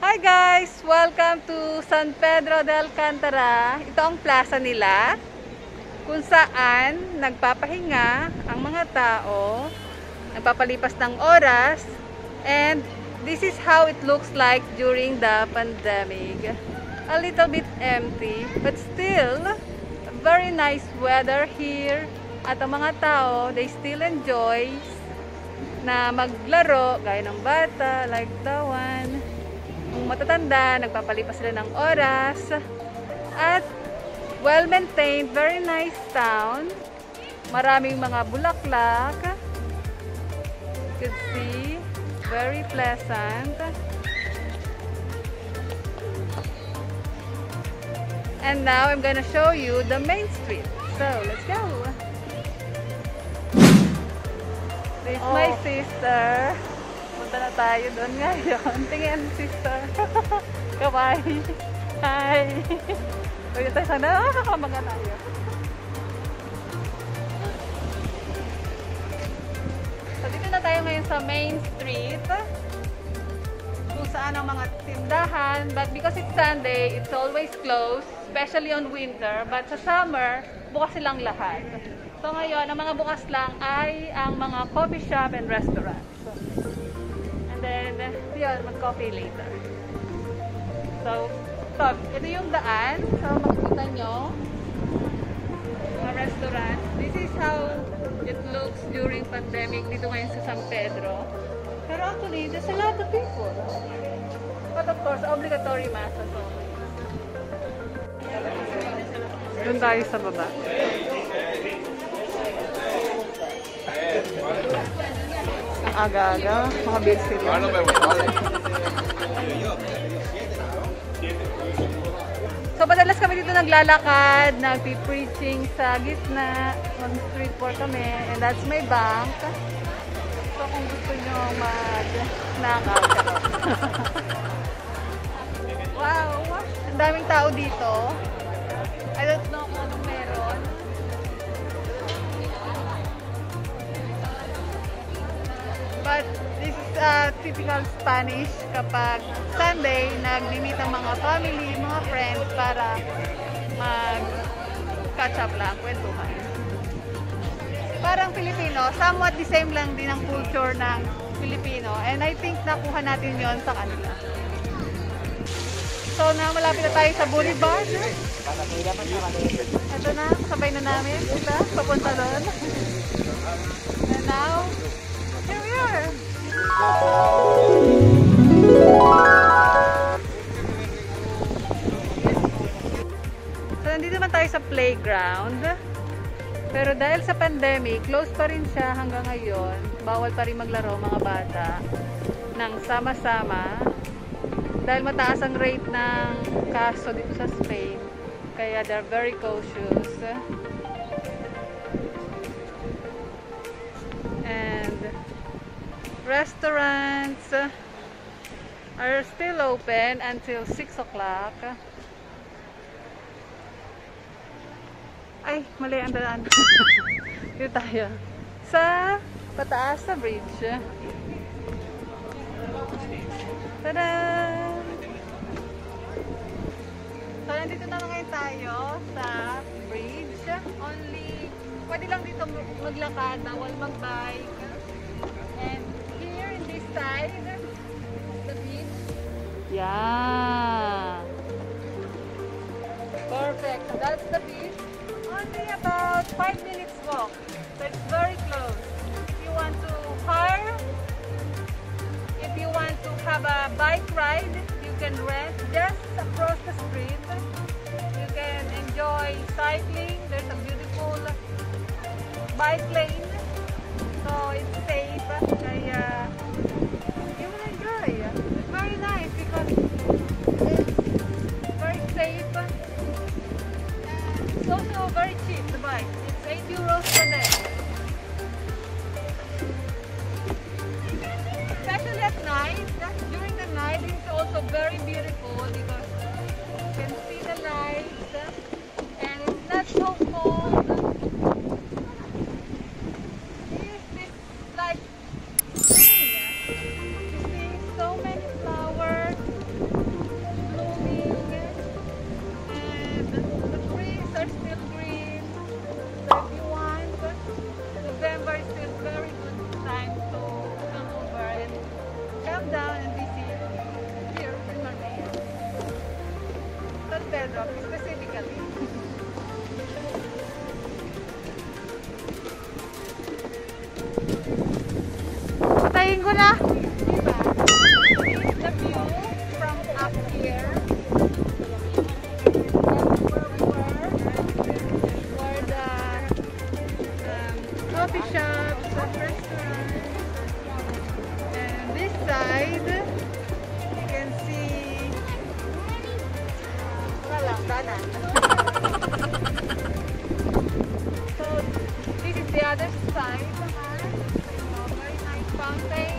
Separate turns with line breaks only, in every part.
Hi guys! Welcome to San Pedro de Alcantara. Ito ang plaza nila kung saan nagpapahinga ang mga tao, nagpapalipas ng oras, and this is how it looks like during the pandemic. A little bit empty, but still, very nice weather here. At ang mga tao, they still enjoy na maglaro, gaya ng bata, like the one. Matatanda, nagpapalipas sila ng oras. At well-maintained, very nice town. Maraming mga bulaklak. You could see, very pleasant. And now I'm gonna show you the main street. So, let's go! This is my sister. Punta na tayo doon ngayon. Tingin, sister. Kabay. Hi. Pwede tayo sana. Ah, kakamaga tayo. So, dito na tayo ngayon sa main street. Kung saan ang mga tindahan. But because it's Sunday, it's always closed. Especially on winter. But sa summer, bukas silang lahat. So ngayon, ang mga bukas lang ay ang mga coffee shop and restaurants. Yun, mag-coffee later. So, stop. Ito yung daan. So, makikita nyo. Mga restaurant. This is how it looks during pandemic dito ngayon sa San Pedro. Pero actually, there's a lot of people. But of course, obligatory mask. So, doon tayo sa baba. Aga-aga, bills sila. So, madalas kami dito naglalakad, nagpi-preaching sa gitna, on street for kami, and that's my bank. So, kung gusto nyo mag-nakaw, wow! Ang daming tao dito. I don't know kung anong meron. Uh, typical Spanish kapag Sunday, nag-meet ang mga family, mga friends para mag-catch up lang, kwentuhan. Parang Filipino, somewhat the same lang din ang culture ng Filipino. And I think nakuha natin yon sa kanila. So na malapit na tayo sa Boulevard. Ito na, sabay na namin sila, papunta doon. And now, here we are. So, nandito naman tayo sa playground. Pero dahil sa pandemic, closed pa rin siya hanggang ngayon. Bawal pa rin maglaro mga bata ng sama-sama. Dahil mataas ang rate ng kaso dito sa Spain. Kaya they're very cautious. And restaurants are still open until 6 o'clock. Ay, mali ang daan. Dito tayo. Sa pataas sa bridge. Tada! So, nandito na ngayon tayo sa bridge. Only, pwede lang dito maglakad, bawal mag-bike. And side, the beach. Yeah. Perfect. So that's the beach. Only about 5 minutes walk. So it's very close. If you want to hire, if you want to have a bike ride, you can rent just across the street. You can enjoy cycling. There's a beautiful bike lane. So it's safe. Kaya you uh, very cheap, the bike. It's 8 euros per day. Pedro specifically. Danan. so, this is the other side. Uh, very nice fountain.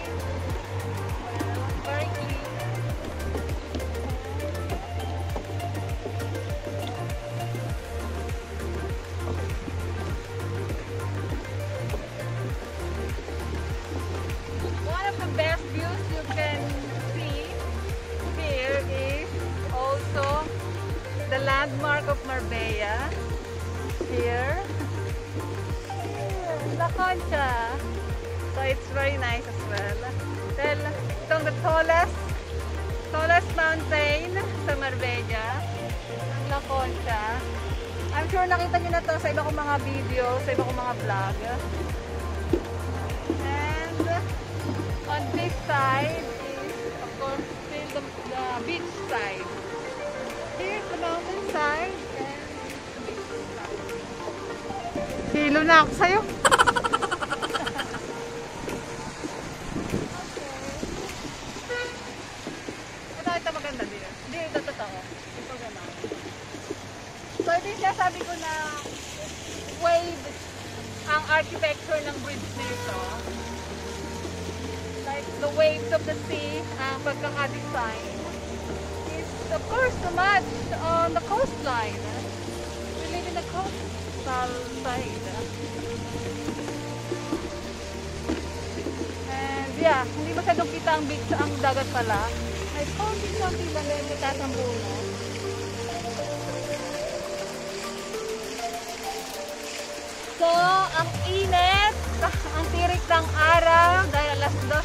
Of Marbella. Here. La Concha. So it's very nice as well. Well, itong the tallest tallest mountain sa Marbella. La Concha. I'm sure nakita niyo na to sa iba kong mga video, sa iba kong mga vlog. And on this side is, of course, still the, the beach side. Here's the mountain side and the beach side. Hilo na ako sa'yo. Ito, ito maganda din. Hindi, ito totoo. Ito gano'n. So, ito yung sinasabi ko na wave ang architecture ng bridge dito. Like the waves of the sea, ang pagkaka-design is of course, the match on the coastline. We live in the coastal side. And yeah, hindi masyadong kita ang beach, ang dagat pala. May konti-konti lang yung mataas. So, ang init, ang tirik ng araw dahil alas 2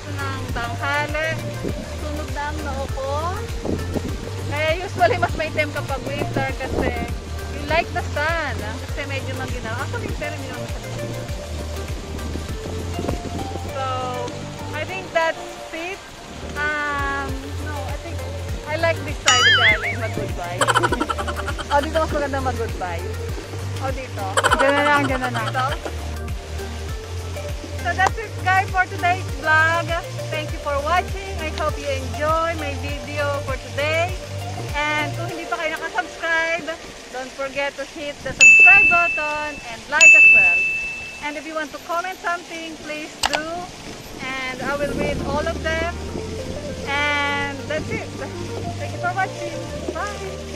time kapag winter kasi we like the sun. ah, Kasi medyo maginaw. Ako winter, hindi naman masyadong. So, I think that's it. Um, no, I think I like this side island, mag-goodbye. oh, dito mas maganda mag-goodbye. Oh, dito. Diyan na lang, diyan na lang. Dito. So that's it guys for today's vlog. Thank you for watching. I hope you enjoy my video don't forget to hit the subscribe button and like as well. And if you want to comment something, please do. And I will read all of them. And that's it. Thank you for watching. Bye.